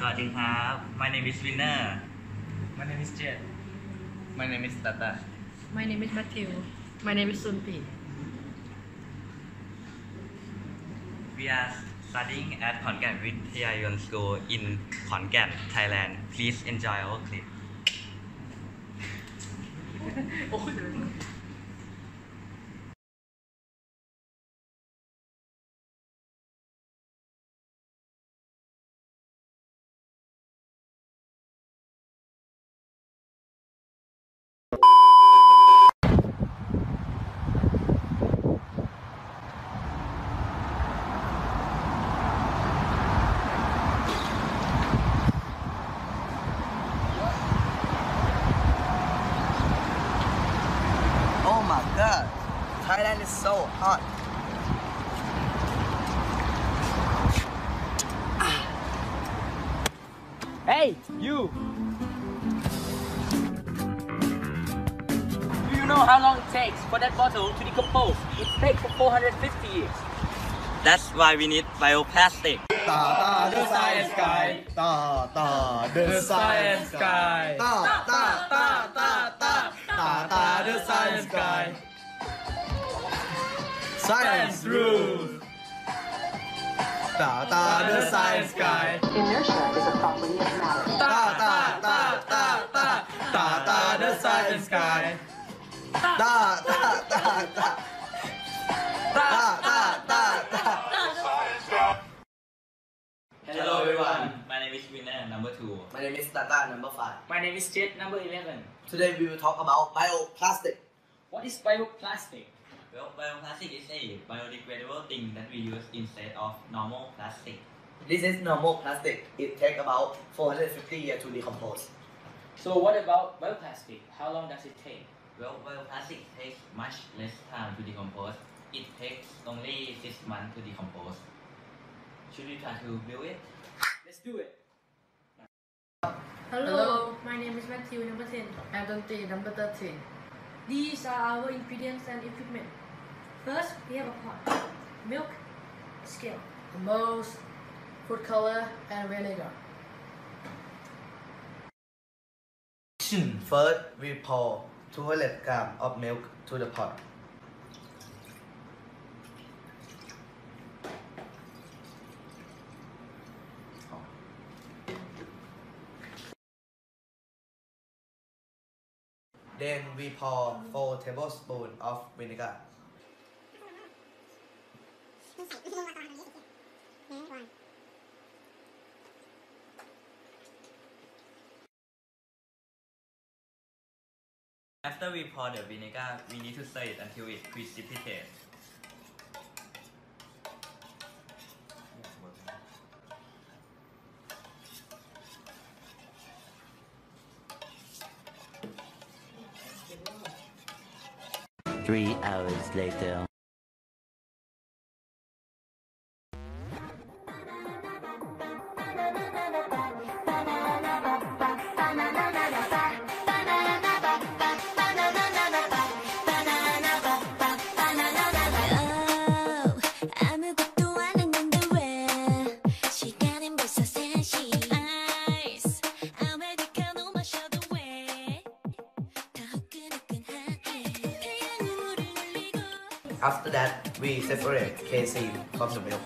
สวัสดีครับ My name is Winner My name is Jet. My name is Tata. My name is Matthew. My name is Sunpi. We are studying at Khon Kaen Vithayayon School in Khon Kaen, Thailand. Please enjoy our clip. Oh Thailand is so hot. Hey, you! Do you know how long it takes for that bottle to decompose? It takes for 450 years. That's why we need bioplastic. Ta ta The science guy. Ta ta the science guy. Ta ta ta ta ta ta ta the science guy. Science rules. Ta ta the science guy. Inertia is a property of matter. Ta ta ta ta ta ta ta the science guy. Ta ta ta ta. Ta ta ta ta. Hello everyone. My name is Winner, number two. My name is Tata, number five. My name is Jet, number 11. Today we will talk about bioplastic. What is bioplastic? Well, bioplastic is a biodegradable thing that we use instead of normal plastic. This is normal plastic. It takes about 450 years to decompose. So what about bioplastic? How long does it take? Well, bioplastic takes much less time to decompose. It takes only six months to decompose. Should we try to build it? Let's do it. Hello. My name is Matthew, number 10. I'm Dante, number 13. These are our ingredients and equipment. First, we have a pot, milk, scale. Most, food color, and vinegar. First, we pour 200 grams of milk to the pot. Then we pour 4 tablespoons of vinegar. After we pour the vinegar, we need to stir it until it precipitates. Three hours later. After that, we separate casein from the milk.